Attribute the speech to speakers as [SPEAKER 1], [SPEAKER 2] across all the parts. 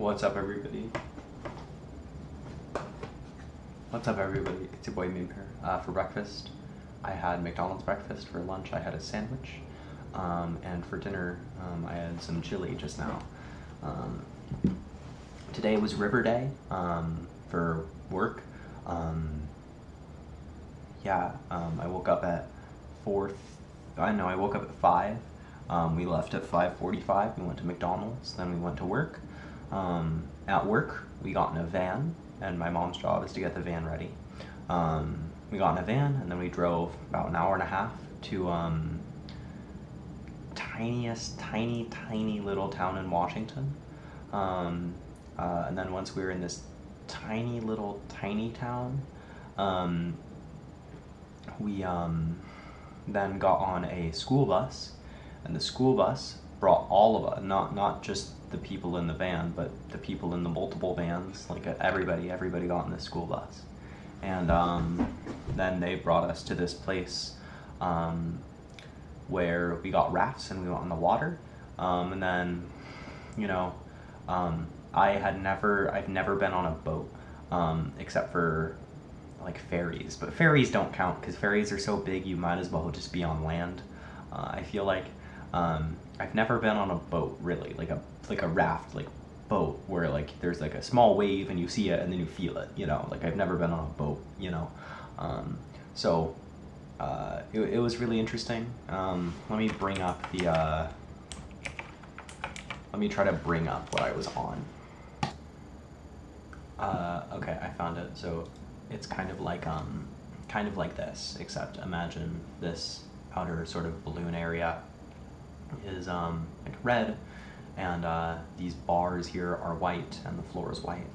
[SPEAKER 1] What's up, everybody? What's up, everybody? It's your boy Meme here. Uh, for breakfast, I had McDonald's breakfast. For lunch, I had a sandwich. Um, and for dinner, um, I had some chili just now. Um, today was River Day um, for work. Um, yeah, um, I woke up at four. I know I woke up at five. Um, we left at five forty-five. We went to McDonald's. Then we went to work. Um, at work, we got in a van, and my mom's job is to get the van ready. Um, we got in a van, and then we drove about an hour and a half to um, tiniest, tiny, tiny little town in Washington. Um, uh, and then once we were in this tiny little tiny town, um, we um, then got on a school bus, and the school bus brought all of us, not not just the people in the van, but the people in the multiple vans, like uh, everybody, everybody got in the school bus, and um, then they brought us to this place um, where we got rafts and we went on the water, um, and then, you know, um, I had never, I've never been on a boat um, except for like ferries, but ferries don't count because ferries are so big you might as well just be on land. Uh, I feel like um, I've never been on a boat really, like a like a raft, like boat where like there's like a small wave and you see it and then you feel it. You know, like I've never been on a boat. You know, um, so uh, it, it was really interesting. Um, let me bring up the. Uh, let me try to bring up what I was on. Uh, okay, I found it. So it's kind of like um, kind of like this, except imagine this outer sort of balloon area is um, like red, and uh, these bars here are white, and the floor is white.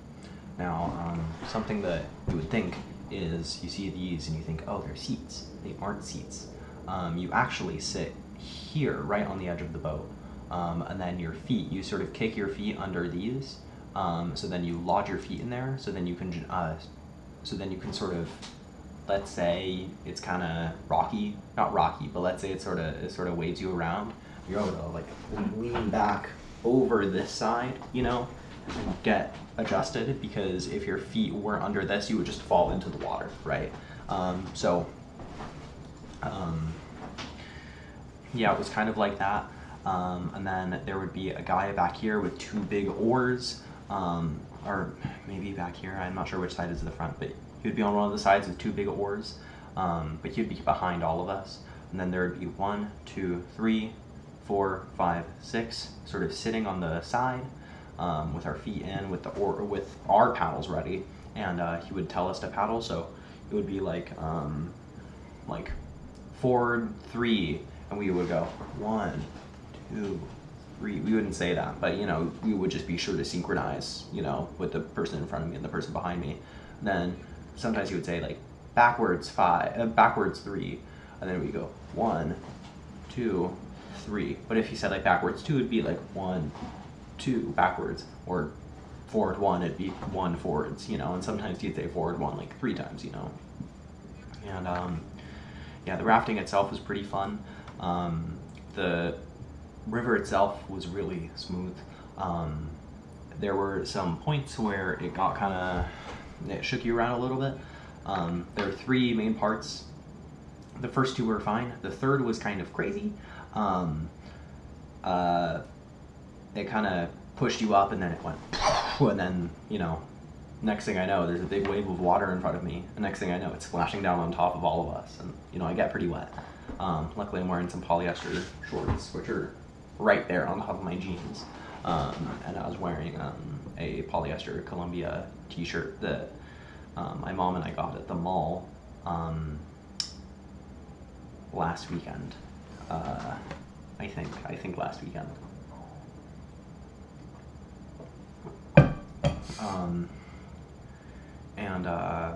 [SPEAKER 1] Now, um, something that you would think is you see these and you think, oh, they're seats. They aren't seats. Um, you actually sit here, right on the edge of the boat, um, and then your feet, you sort of kick your feet under these. Um, so then you lodge your feet in there. So then you can, uh, so then you can sort of, let's say it's kind of rocky, not rocky, but let's say it sort of it sort of waves you around. To like lean back over this side, you know, get adjusted because if your feet were under this, you would just fall into the water, right? Um, so, um, yeah, it was kind of like that. Um, and then there would be a guy back here with two big oars, um, or maybe back here. I'm not sure which side is the front, but he would be on one of the sides with two big oars. Um, but he would be behind all of us. And then there would be one, two, three, four, five, six, sort of sitting on the side um, with our feet in, with the or with our paddles ready. And uh, he would tell us to paddle. So it would be like um, like forward three, and we would go one, two, three. We wouldn't say that, but you know, we would just be sure to synchronize, you know, with the person in front of me and the person behind me. And then sometimes he would say like backwards five, uh, backwards three, and then we go one, two, three. But if you said like backwards two, it'd be like one, two backwards, or forward one, it'd be one forwards, you know. And sometimes you'd say forward one like three times, you know. And um, yeah, the rafting itself was pretty fun. Um, the river itself was really smooth. Um, there were some points where it got kind of it shook you around a little bit. Um, there were three main parts. The first two were fine. The third was kind of crazy. Um, uh, it kind of pushed you up, and then it went, and then you know, next thing I know, there's a big wave of water in front of me. The next thing I know, it's splashing down on top of all of us, and you know, I get pretty wet. Um, luckily, I'm wearing some polyester shorts, which are right there on top of my jeans. Um, and I was wearing um, a polyester Columbia t-shirt that um, my mom and I got at the mall um, last weekend. Uh, I think. I think last weekend. Um, and uh,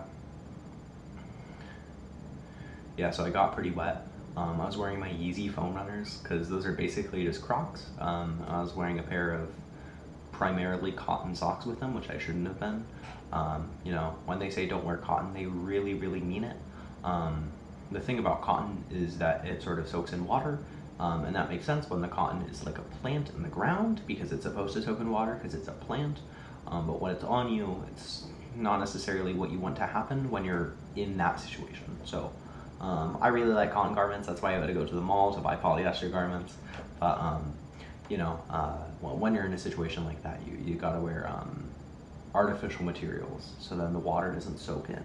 [SPEAKER 1] yeah, so I got pretty wet. Um, I was wearing my Yeezy foam runners because those are basically just Crocs. Um, I was wearing a pair of primarily cotton socks with them, which I shouldn't have been. Um, you know, when they say don't wear cotton, they really, really mean it. Um, the thing about cotton is that it sort of soaks in water Um, and that makes sense when the cotton is like a plant in the ground because it's supposed to soak in water because it's a plant. Um, but when it's on you, it's not necessarily what you want to happen when you're in that situation. So um, I really like cotton garments. That's why I had to go to the mall to buy polyester garments. But um, you know, uh, when you're in a situation like that, you you gotta wear um, artificial materials so then the water doesn't soak in.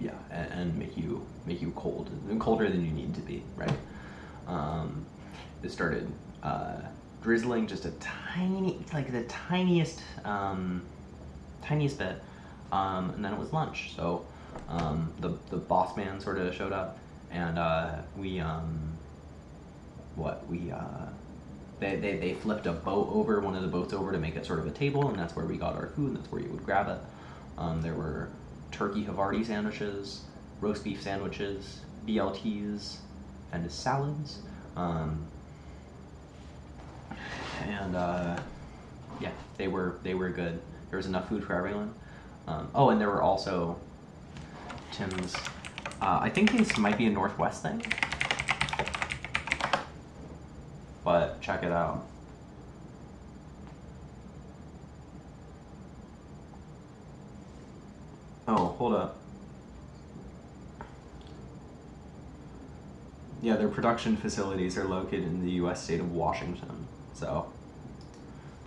[SPEAKER 1] Yeah, and, and, make you make you cold, colder than you need to be, right? Um, it started uh, drizzling just a tiny, like the tiniest, um, tiniest bit, um, and then it was lunch. So um, the the boss man sort of showed up, and uh, we um, what we uh, they, they they flipped a boat over one of the boats over to make it sort of a table, and that's where we got our food. And that's where you would grab it. Um, there were turkey Havarti sandwiches, roast beef sandwiches, BLTs, and salads. Um, and uh, yeah, they were they were good. There was enough food for everyone. Um, oh, and there were also Tim's. Uh, I think this might be a Northwest thing, but check it out. Oh, hold up. Yeah, their production facilities are located in the U.S. state of Washington. So,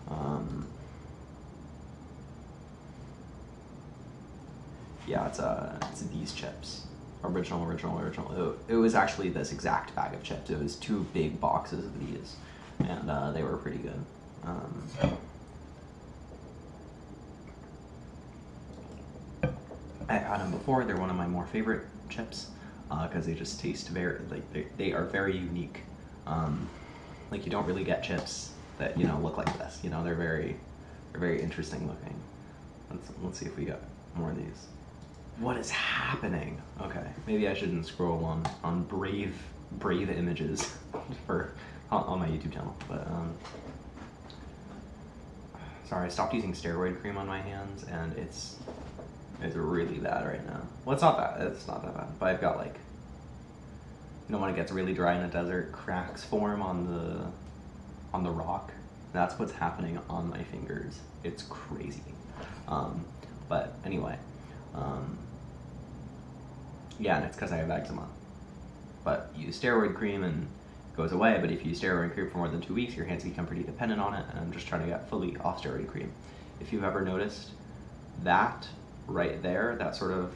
[SPEAKER 1] um, yeah, it's uh, it's these chips. Original, original, original. It, it, was actually this exact bag of chips. It was two big boxes of these, and uh, they were pretty good. Um, had them before. They're one of my more favorite chips because uh, they just taste very like they, they are very unique. Um, like you don't really get chips that you know look like this. You know they're very they're very interesting looking. Let's let's see if we got more of these. What is happening? Okay, maybe I shouldn't scroll on on brave brave images for on, on my YouTube channel. But um, sorry, I stopped using steroid cream on my hands, and it's it's really bad right now. Well, it's not that. It's not that bad. But I've got like, you know, when it gets really dry in a desert, cracks form on the on the rock. That's what's happening on my fingers. It's crazy. Um, but anyway, um, yeah, and it's because I have eczema. But use steroid cream and it goes away. But if you use steroid cream for more than two weeks, your hands become pretty dependent on it. And I'm just trying to get fully off steroid cream. If you've ever noticed that right there, that sort of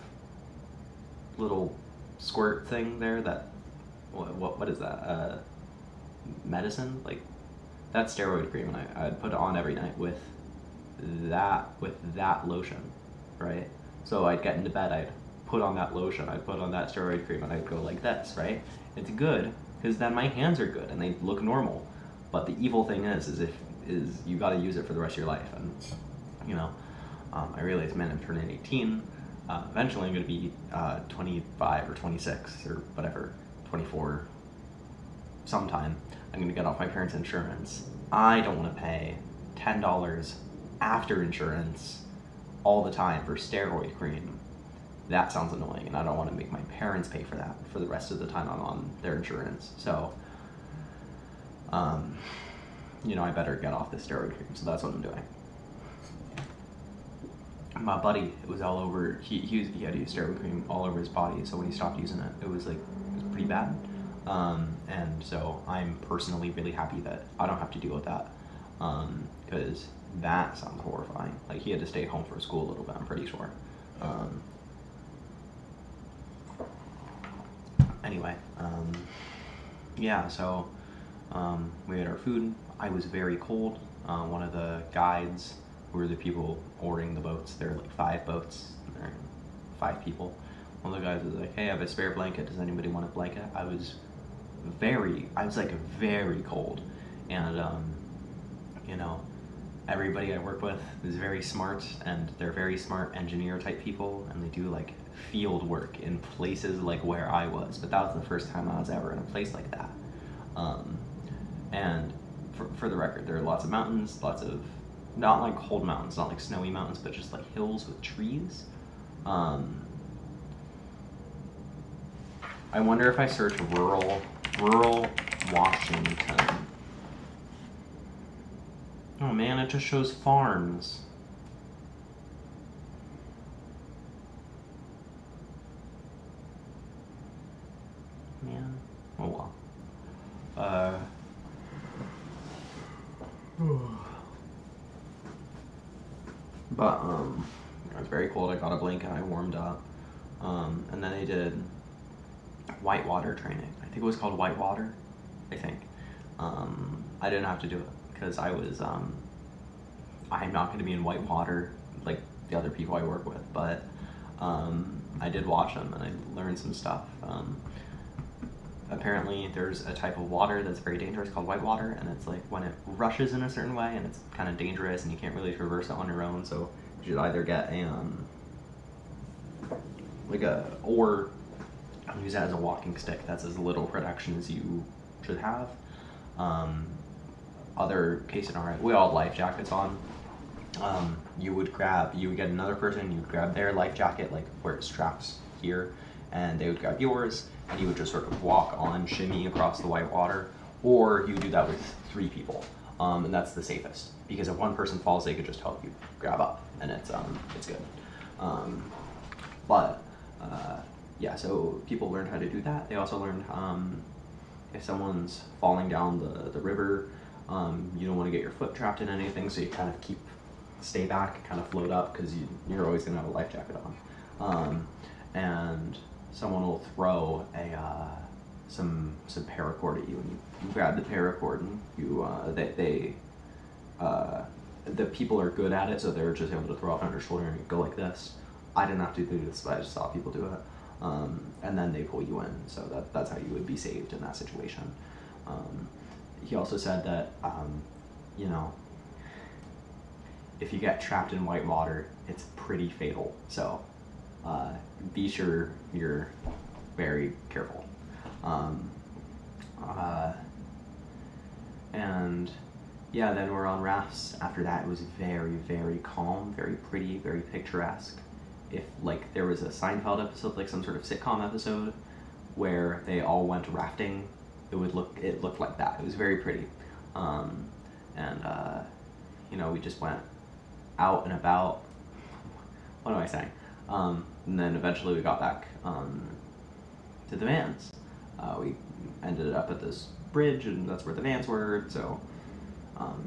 [SPEAKER 1] little squirt thing there, that what what, what is that? Uh, medicine like that steroid cream, and I, I'd put it on every night with that with that lotion, right? So I'd get into bed, I'd put on that lotion, I'd put on that steroid cream, and I'd go like this, right? It's good because then my hands are good and they look normal. But the evil thing is, is if is you got to use it for the rest of your life, and you know. Um, I realized, man, I'm turning 18. Uh, eventually, I'm going to be uh, 25 or 26 or whatever, 24 sometime. I'm going to get off my parents' insurance. I don't want to pay $10 after insurance all the time for steroid cream. That sounds annoying, and I don't want to make my parents pay for that for the rest of the time I'm on their insurance. So, um, you know, I better get off the steroid cream. So that's what I'm doing my buddy, it was all over. He he, was, he had to use steroid cream all over his body. So when he stopped using it, it was like it was pretty bad. Um, and so I'm personally really happy that I don't have to deal with that because um, that sounds horrifying. Like he had to stay home for school a little bit. I'm pretty sure. Um, anyway, um, yeah. So um, we had our food. I was very cold. Uh, one of the guides who are the people ordering the boats. There are like five boats, there five people. One of the guys was like, "Hey, I have a spare blanket. Does anybody want a blanket?" I was very, I was like very cold, and um, you know, everybody I work with is very smart, and they're very smart engineer type people, and they do like field work in places like where I was. But that was the first time I was ever in a place like that. Um, and for, for the record, there are lots of mountains, lots of not like cold mountains, not like snowy mountains, but just like hills with trees. Um, I wonder if I search rural, rural Washington. Oh man, it just shows farms. Man, oh well. Uh. But um, it was very cold. I got a blanket. I warmed up. Um, and then I did whitewater training. I think it was called whitewater. I think. Um, I didn't have to do it because I was. Um, I'm not going to be in whitewater like the other people I work with, but um, I did watch them and I learned some stuff. Um, apparently, there's a type of water that's very dangerous called whitewater, and it's like when it rushes in a certain way and it's kind of dangerous and you can't really traverse it on your own. So you should either get a um, like a or use that as a walking stick. That's as little protection as you should have. Um, other case in scenario, we all life jackets on. Um, you would grab, you would get another person, you would grab their life jacket, like where it straps here, and they would grab yours, and you would just sort of walk on, shimmy across the white water, or you do that with three people, um, and that's the safest because if one person falls, they could just help you grab up, and it's um, it's good. Um, but uh, yeah, so people learned how to do that. They also learned um, if someone's falling down the, the river, um, you don't want to get your foot trapped in anything, so you kind of keep, stay back, kind of float up, because you, you're always going to have a life jacket on. Um, and someone will throw a, uh, some, some paracord at you, and you, you grab the paracord, and you, uh, they, they uh, the people are good at it, so they're just able to throw it on your shoulder and go like this. I didn't have to do this, but I just saw people do it um, and then they pull you in. So that, that's how you would be saved in that situation. Um, he also said that, um, you know, if you get trapped in white water, it's pretty fatal. So uh, be sure you're very careful. Um, uh, and yeah, then we're on rafts. After that, it was very, very calm, very pretty, very picturesque if like there was a Seinfeld episode, like some sort of sitcom episode, where they all went rafting, it would look it looked like that. It was very pretty, um, and uh, you know we just went out and about. What am I saying? Um, and then eventually we got back um, to the vans. Uh, we ended up at this bridge, and that's where the vans were. So, um,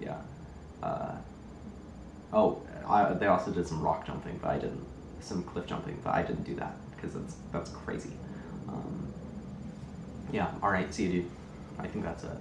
[SPEAKER 1] yeah. Uh, oh, I, they also did some rock jumping, but I didn't. Some cliff jumping, but I didn't do that because that's that's crazy. Um, yeah. All right. See you, dude. I think that's it.